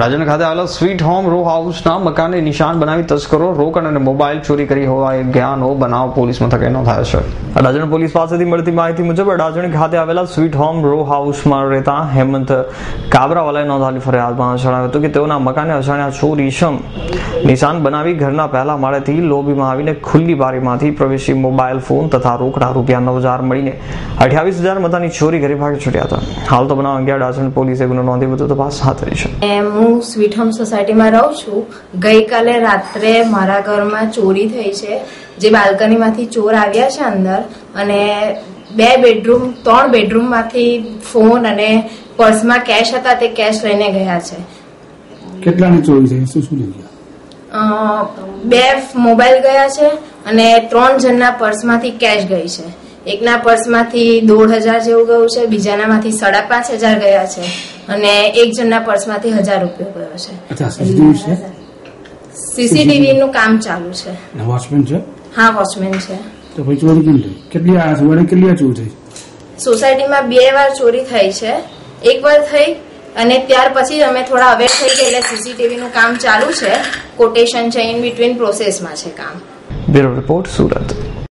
રાજન ખાતે આવેલા sweet home row હાઉસના મકાનને નિશાન બનાવી તસ્કરો રોકડ અને મોબાઈલ ચોરી કરી હોવા ગયાનો બનાવ પોલીસ મથકે નોંધાયો છે. રાજણ પોલીસ પાસેથી મળતી માહિતી મુજબ અડાજણ ખાતે આવેલા સ્વીટ હોમ રો હાઉસમાં રહેતા હેમંત કાબરાવાલાએ નોંધાવેલી ફરિયાદમાં જણાવ્યું હતું કે તેઓના મકાને અજાણ્યા ચોર ઈશમ નિશાન બનાવી ઘરના પહેલા માળેથી લોબીમાં આવીને ખુલ્લી બારીમાંથી પ્રવેશી મોબાઈલ ફોન તથા રોકડા રૂપિયા નવ હજાર મળીને અઠ્યાવીસ હજાર મતાની ચોરી કરી ભાગી છૂટ્યા હતા. હાલ તો બનાવ અંગે અડાજણ પોલીસે ગુનો નોંધી વધુ તપાસ હાથ ધરી છે. એ હું સ્વીટ હોમ સોસાયટીમાં રહું છું. ગઈકાલે રાત્રે મારા ઘરમાં ચોરી થઈ છે. જે બાલ્કનીમાંથી ચોર આવ્યા છે અંદર અને બે બેડરૂમ ત્રણ બેડરૂમમાંથી ફોન અને પર્સમાં કેશ હતા તે કેશ લઈને ગયા છે. કેટલાની ચોરી થઈ? શું શું ગયા? બે મોબાઈલ ગયા છે અને ત્રણ જણના પર્સમાંથી કેશ ગઈ છે. એકના પર્સમાંથી દોઢ હજાર જેવું ગયું છે બીજાનામાંથી સાડા પાંચ હજાર ગયા છે. અને એક જણના પર્સમાંથી હજાર રૂપિયો ગયો છે. સીસીટીવી નું કામ ચાલુ છે. વોચમેન છે? હા વોચમેન છે. તો પછી ચોરી કેમ થઈ? કેટલી આ સવારે કેટલી આ ચોરી થઈ? સોસાયટીમાં બે વાર ચોરી થઈ છે. એક વાર થઈ અને ત્યાર પછી અમે થોડા અવેર થઈ ગયા એટલે સીસીટીવી નું કામ ચાલુ છે. કોટેશન છે ઇન બિટવીન પ્રોસેસમાં છે કામ. Bureau report Surat